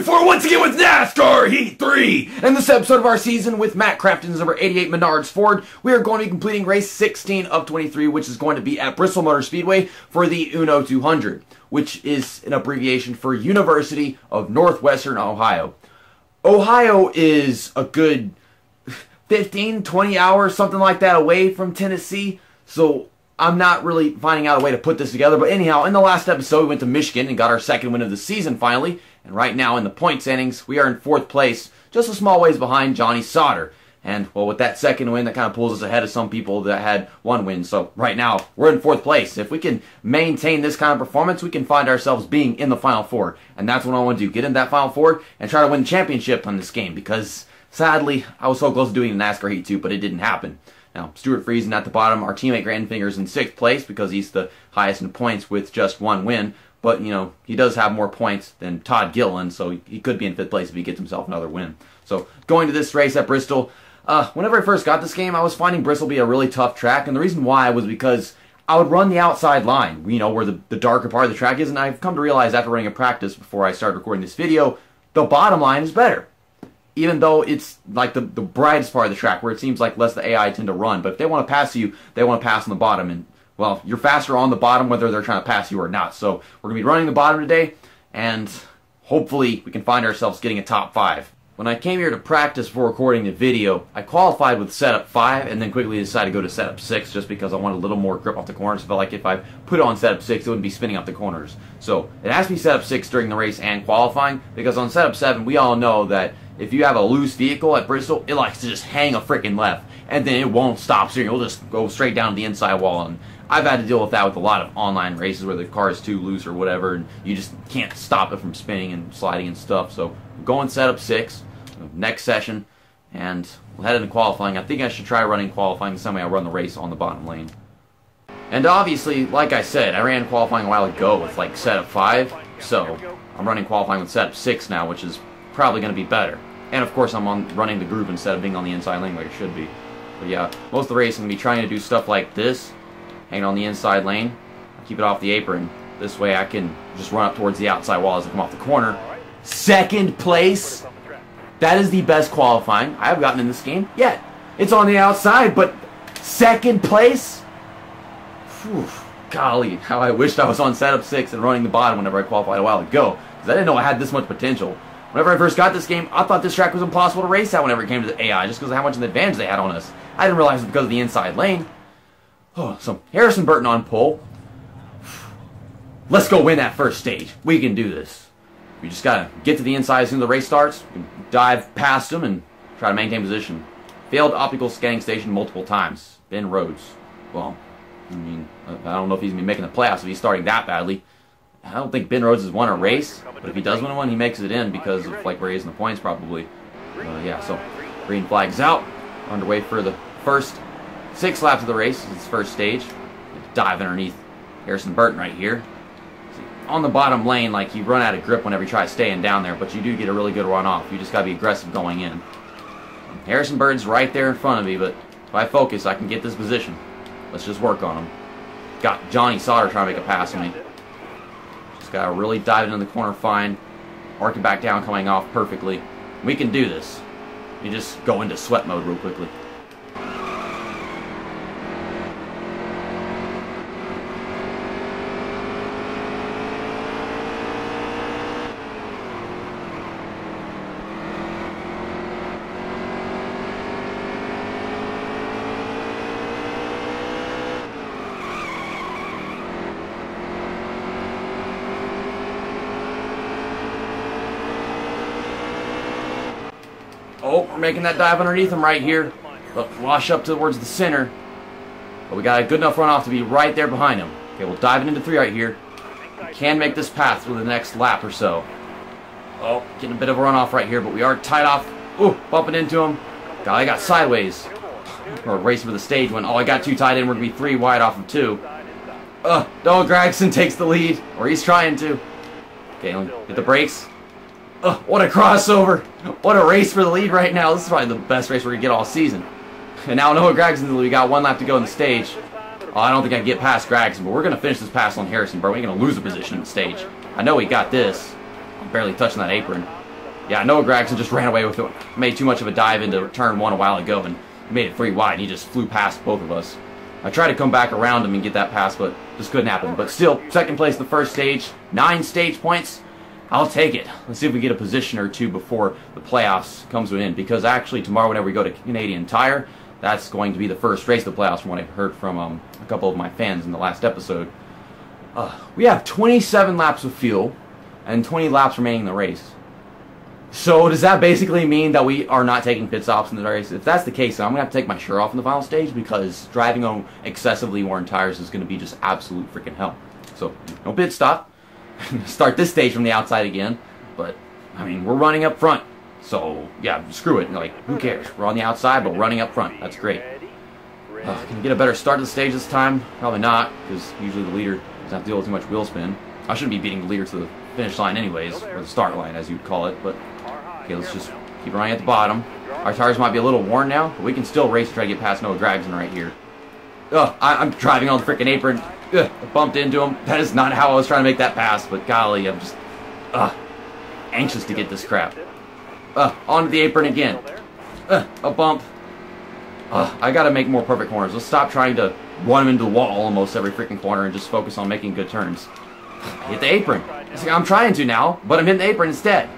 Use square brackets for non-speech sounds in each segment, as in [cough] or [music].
C1424 once again with NASCAR Heat 3. And this episode of our season with Matt Crafton's number 88 Menards Ford, we are going to be completing race 16 of 23, which is going to be at Bristol Motor Speedway for the UNOH 200, which is an abbreviation for University of Northwestern Ohio. Ohio is a good 15, 20 hours, something like that away from Tennessee. So I'm not really finding out a way to put this together. But anyhow, in the last episode, we went to Michigan and got our second win of the season finally. And right now in the points standings, we are in fourth place, just a small ways behind Johnny Sauter. And well, with that second win, that kind of pulls us ahead of some people that had one win. So right now, we're in fourth place. If we can maintain this kind of performance, we can find ourselves being in the Final Four. And that's what I want to do. Get in that Final Four and try to win the championship on this game. Because sadly, I was so close to doing the NASCAR Heat 2, but it didn't happen. Now, Stewart Friesen at the bottom. Our teammate Grant Enfinger's in sixth place because he's the highest in points with just one win. But, you know, he does have more points than Todd Gilliland, so he could be in fifth place if he gets himself another win. So, going to this race at Bristol, uh, whenever I first got this game, I was finding Bristol be a really tough track, and the reason why was because I would run the outside line, you know, where the, the darker part of the track is, and I've come to realize after running a practice before I started recording this video, the bottom line is better even though it's like the, the brightest part of the track where it seems like less the AI tend to run. But if they want to pass you, they want to pass on the bottom. And, well, you're faster on the bottom whether they're trying to pass you or not. So we're going to be running the bottom today, and hopefully we can find ourselves getting a top five. When I came here to practice for recording the video, I qualified with setup 5 and then quickly decided to go to setup 6 just because I wanted a little more grip off the corners. I felt like if I put it on setup 6, it wouldn't be spinning off the corners. So it has to be setup 6 during the race and qualifying because on setup 7, we all know that if you have a loose vehicle at Bristol, it likes to just hang a freaking left and then it won't stop steering. It'll just go straight down to the inside wall. And I've had to deal with that with a lot of online races where the car is too loose or whatever and you just can't stop it from spinning and sliding and stuff. So go and setup 6 next session, and we'll head into qualifying. I think I should try running qualifying same way I run the race on the bottom lane. And obviously, like I said, I ran qualifying a while ago with like setup 5, so I'm running qualifying with setup 6 now, which is probably going to be better. And of course, I'm on running the groove instead of being on the inside lane like it should be. But yeah, most of the race I'm going to be trying to do stuff like this, hanging on the inside lane, keep it off the apron. This way I can just run up towards the outside wall as I come off the corner. Second place that is the best qualifying I have gotten in this game yet. It's on the outside, but second place? Whew, golly, how I wished I was on setup 6 and running the bottom whenever I qualified a while ago. Because I didn't know I had this much potential. Whenever I first got this game, I thought this track was impossible to race at whenever it came to the AI, just because of how much of an advantage they had on us. I didn't realize it was because of the inside lane. Oh, so Harrison Burton on pole. Let's go win that first stage. We can do this. We just gotta get to the inside as soon as the race starts, dive past them, and try to maintain position. Failed optical scanning station multiple times. Ben Rhodes. Well, I mean, I don't know if he's gonna be making the playoffs if he's starting that badly. I don't think Ben Rhodes has won a race, but if he does win one, he makes it in because of like in the points probably. Uh, yeah, so green flags out. Underway for the first six laps of the race. It's first stage. Dive underneath Harrison Burton right here on the bottom lane, like you run out of grip whenever you try staying down there, but you do get a really good run off. You just got to be aggressive going in. Harrison Burton's right there in front of me, but if I focus, I can get this position. Let's just work on him. Got Johnny Sauter trying to make a pass on me. Just got to really dive into the corner fine. Arc it back down, coming off perfectly. We can do this. You just go into sweat mode real quickly. Making that dive underneath him right here. Look, wash up towards the center. But we got a good enough runoff to be right there behind him. Okay, we'll dive into three right here. We can make this path for the next lap or so. Oh, getting a bit of a runoff right here, but we are tied off. Ooh, bumping into him. God, I got sideways. [laughs] Or racing for the stage when, oh, I got two tied in. We're going to be three wide off of two. Ugh, Noah Gragson takes the lead. Or he's trying to. Okay, hit the brakes. What a crossover. What a race for the lead right now. This is probably the best race we're going to get all season. And now Noah Gragson, we got one lap to go in the stage. Oh, I don't think I can get past Gragson, but we're going to finish this pass on Harrison Burr. We're going to lose a position in the stage. I know we got this. I'm barely touching that apron. Yeah, Noah Gragson just ran away with it. Made too much of a dive into turn one a while ago and made it three wide. And he just flew past both of us. I tried to come back around him and get that pass, but just couldn't happen. But still, second place the first stage, nine stage points. I'll take it. Let's see if we get a position or two before the playoffs comes to an end. Because actually, tomorrow, whenever we go to Canadian Tire, that's going to be the first race of the playoffs from what I've heard from um, a couple of my fans in the last episode. Uh, we have 27 laps of fuel and 20 laps remaining in the race. So does that basically mean that we are not taking pit stops in the race? If that's the case, then I'm going to have to take my shirt off in the final stage because driving on excessively worn tires is going to be just absolute freaking hell. So, no pit stop. [laughs] Start this stage from the outside again. But, I mean, we're running up front. So, yeah, screw it. Like, who cares? We're on the outside, but running up front. That's great. Uh, can we get a better start to the stage this time? Probably not, because usually the leader doesn't have to deal with too much wheel spin. I shouldn't be beating the leader to the finish line anyways, or the start line as you'd call it, but okay, let's just keep running at the bottom. Our tires might be a little worn now, but we can still race to try to get past Noah Gragson right here. Ugh, I, am driving on the freaking apron. Ugh, I bumped into him. That is not how I was trying to make that pass, but golly, I'm just, ugh, anxious to get this crap. Ugh, onto the apron again. Ugh, a bump. Ugh, I gotta make more perfect corners. Let's stop trying to run him into the wall almost every freaking corner and just focus on making good turns. [sighs] Hit the apron. I'm trying to now, but I'm hitting the apron instead.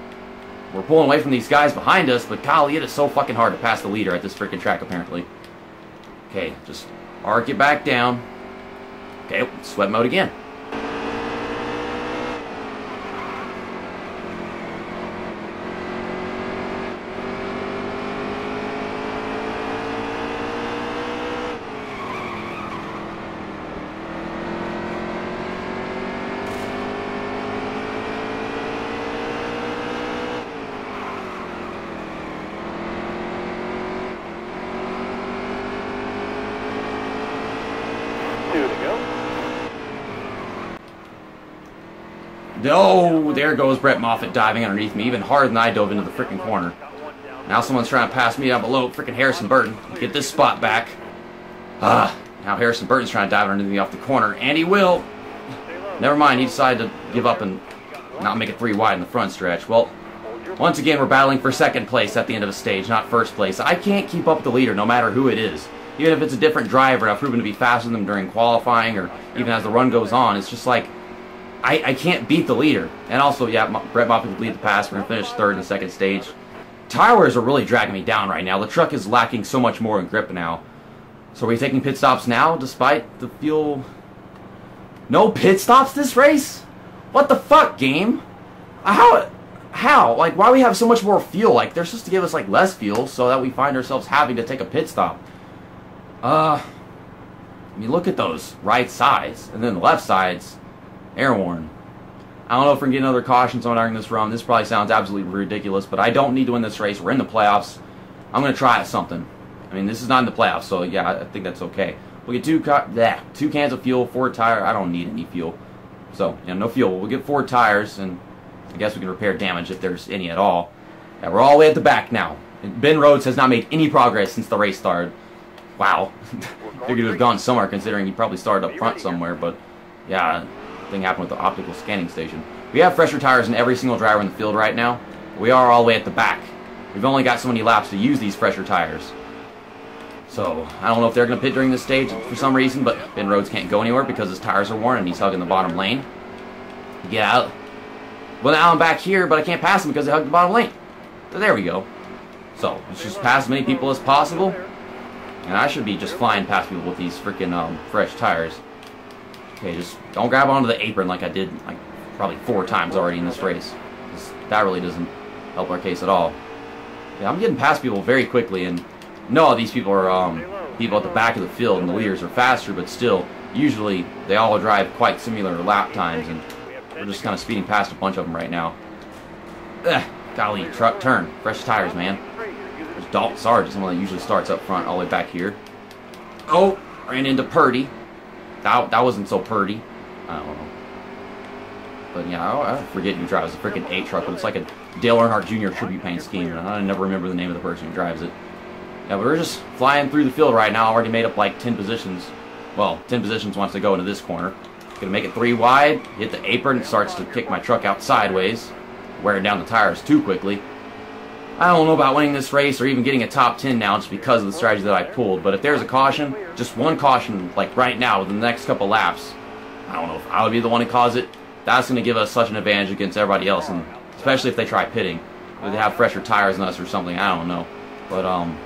We're pulling away from these guys behind us, but golly, it is so fucking hard to pass the leader at this freaking track, apparently. Okay, just arc it back down. Okay, sweat mode again. Oh, there goes Brett Moffitt diving underneath me, even harder than I dove into the freaking corner. Now someone's trying to pass me down below, freaking Harrison Burton. Get this spot back. Ah, now Harrison Burton's trying to dive underneath me off the corner, and he will. Never mind, he decided to give up and not make it three wide in the front stretch. Well, once again, we're battling for second place at the end of a stage, not first place. I can't keep up the leader, no matter who it is. Even if it's a different driver, I've proven to be faster than them during qualifying, or even as the run goes on. It's just like I, I can't beat the leader. And also, yeah, Brett Moffitt would lead the pass. We're going to finish third in the second stage. Tires are really dragging me down right now. The truck is lacking so much more in grip now. So are we taking pit stops now, despite the fuel... No pit stops this race? What the fuck, game? How... How? Like, why we have so much more fuel? Like, they're supposed to give us, like, less fuel so that we find ourselves having to take a pit stop. Uh... I mean, look at those right sides. And then the left sides Airborne. I don't know if we're getting other cautions on during this run. This probably sounds absolutely ridiculous, but I don't need to win this race. We're in the playoffs. I'm going to try something. I mean, this is not in the playoffs, so yeah, I think that's okay. We'll get two, yeah, two cans of fuel, four tire. I don't need any fuel. So, yeah, no fuel. We'll get four tires, and I guess we can repair damage if there's any at all. Yeah, we're all the way at the back now. Ben Rhodes has not made any progress since the race started. Wow. [laughs] Figured he would have gone somewhere, considering he probably started up front somewhere, but yeah, thing happened with the optical scanning station. We have fresher tires in every single driver in the field right now. We are all the way at the back. We've only got so many laps to use these fresher tires. So, I don't know if they're going to pit during this stage for some reason, but Ben Rhodes can't go anywhere because his tires are worn and he's hugging the bottom lane. Get out. Well, now I'm back here, but I can't pass him because I hugged the bottom lane. So there we go. So, let's just pass as many people as possible. And I should be just flying past people with these freaking um, fresh tires. Okay, just don't grab onto the apron like I did like probably four times already in this race. That really doesn't help our case at all. Yeah, I'm getting past people very quickly, and no, these people are um, people at the back of the field, and the leaders are faster, but still, usually they all drive quite similar lap times, and we're just kind of speeding past a bunch of them right now. Ugh, golly, truck turn, fresh tires, man. There's Dalton Sargent, someone that usually starts up front all the way back here. Oh, ran into Purdy. That, that wasn't so purdy. I don't know. But yeah, I, I forget who drives the freaking 8 truck, but it's like a Dale Earnhardt Jr. tribute paint scheme, and I never remember the name of the person who drives it. Yeah, but we're just flying through the field right now. I already made up like 10 positions. Well, 10 positions wants to go into this corner. Gonna make it three wide, hit the apron, it starts to kick my truck out sideways. wearing down the tires too quickly. I don't know about winning this race or even getting a top 10 now just because of the strategy that I pulled, but if there's a caution, just one caution, like right now, within the next couple laps, I don't know if I would be the one to cause it. That's going to give us such an advantage against everybody else, and especially if they try pitting. If they have fresher tires than us or something, I don't know. But, um,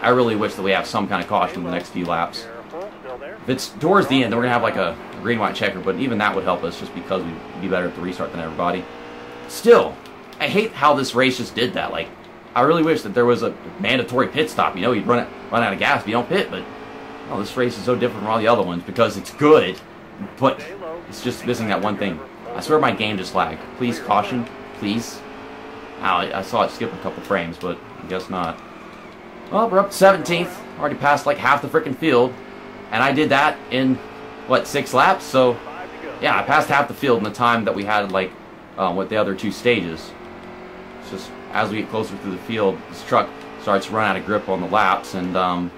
I really wish that we have some kind of caution in the next few laps. If it's towards the end, then we're going to have like a green-white checker, but even that would help us just because we'd be better at the restart than everybody. Still, I hate how this race just did that. Like, I really wish that there was a mandatory pit stop. You know, you'd run, run out of gas if you don't pit, but oh, this race is so different from all the other ones because it's good, but it's just missing that one thing. I swear my game just lagged. Please caution, please. I, I saw it skip a couple frames, but I guess not. Well, we're up to 17th. Already passed like half the freaking field. And I did that in, what, six laps? So, yeah, I passed half the field in the time that we had, like, um, with the other two stages. It's just, as we get closer to the field, this truck starts to run out of grip on the laps, and, um,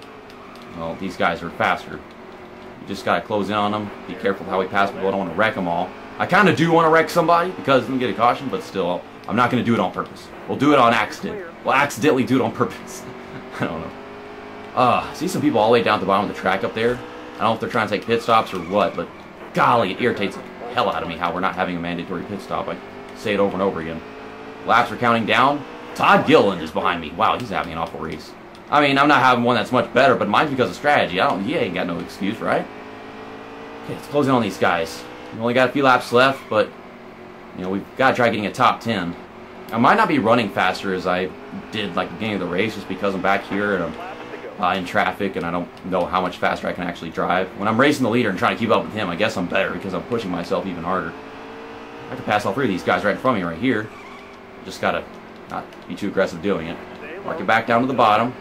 well, these guys are faster. You just gotta close in on them. Be careful how we pass people. I don't want to wreck them all. I kind of do want to wreck somebody because then get a caution, but still, I'm not to do it on purpose. We'll do it on accident. We'll accidentally do it on purpose. [laughs] I don't know. Uh, see some people all the way down at the bottom of the track up there. I don't know if they're trying to take pit stops or what, but golly, it irritates the hell out of me how we're not having a mandatory pit stop. I say it over and over again. Laps are counting down. Todd Gilliland is behind me. Wow, he's having an awful race. I mean, I'm not having one that's much better, but mine's because of strategy. I don't. He ain't got no excuse, right? Okay, let's close in on these guys. We only got a few laps left, but you know we've got to try getting a top 10. I might not be running faster as I did like the beginning of the race, just because I'm back here and I'm uh, in traffic and I don't know how much faster I can actually drive. When I'm racing the leader and trying to keep up with him, I guess I'm better because I'm pushing myself even harder. I can pass all three of these guys right in front of me right here. Just gotta not be too aggressive doing it. Mark it back down to the bottom.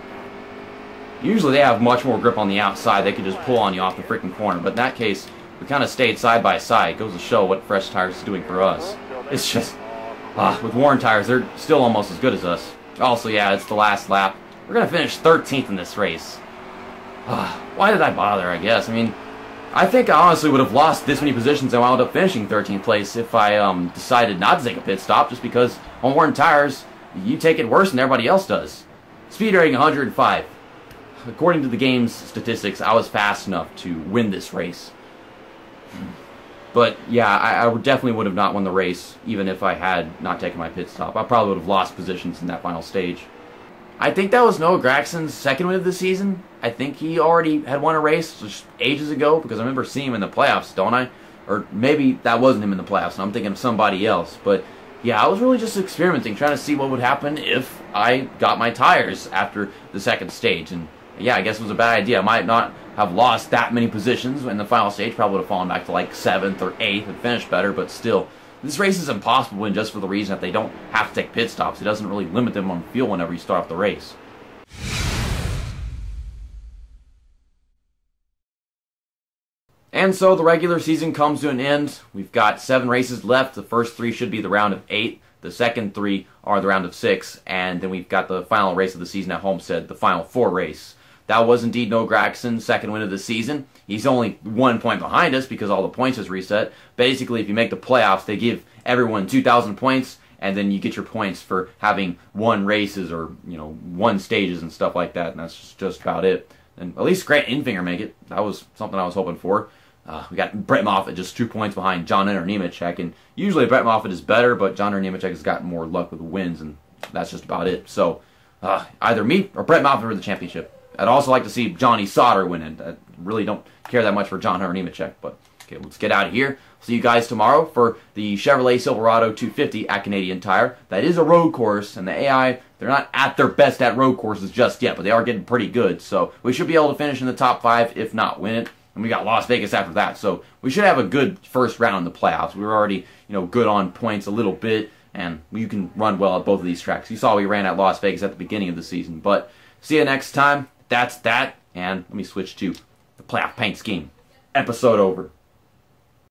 Usually they have much more grip on the outside. They could just pull on you off the freaking corner. But in that case, we kind of stayed side by side. It goes to show what fresh tires is doing for us. It's just, uh, with worn tires, they're still almost as good as us. Also, yeah, it's the last lap. We're going to finish 13th in this race. Uh, why did I bother, I guess? I mean, I think I honestly would have lost this many positions and wound up finishing 13th place if I um, decided not to take a pit stop just because on worn tires, you take it worse than everybody else does. Speed rating 105 according to the game's statistics, I was fast enough to win this race. But yeah, I, I definitely would have not won the race, even if I had not taken my pit stop. I probably would have lost positions in that final stage. I think that was Noah Gragson's second win of the season. I think he already had won a race ages ago because I remember seeing him in the playoffs, don't I? Or maybe that wasn't him in the playoffs, and I'm thinking of somebody else. But yeah, I was really just experimenting, trying to see what would happen if I got my tires after the second stage. And yeah, I guess it was a bad idea. I might not have lost that many positions in the final stage. Probably would have fallen back to like seventh or eighth and finished better. But still, this race is impossible to win just for the reason that they don't have to take pit stops. It doesn't really limit them on fuel whenever you start off the race. And so the regular season comes to an end. We've got seven races left. The first three should be the round of eight. The second three are the round of six. And then we've got the final race of the season at Homestead, the final four race. That was indeed Noah Gragson's second win of the season. He's only one point behind us because all the points is reset. Basically, if you make the playoffs, they give everyone 2,000 points, and then you get your points for having won races or you know won stages and stuff like that. And that's just, about it. And at least Grant Enfinger make it. That was something I was hoping for. Uh, we got Brett Moffitt just two points behind John Hunter Nemechek, and usually Brett Moffitt is better, but John Hunter Nemechek has gotten more luck with wins, and that's just about it. So uh, either me or Brett Moffitt for the championship. I'd also like to see Johnny Sauter win it. I really don't care that much for John Hunter Nemechek, but okay, let's get out of here. See you guys tomorrow for the Chevrolet Silverado 250 at Canadian Tire. That is a road course, and the AI, they're not at their best at road courses just yet, but they are getting pretty good. So we should be able to finish in the top five, if not win it. And we got Las Vegas after that, so we should have a good first round in the playoffs. We were already, you know, good on points a little bit, and you can run well at both of these tracks. You saw we ran at Las Vegas at the beginning of the season, but see you next time that's that. And let me switch to the playoff paint scheme. Episode over.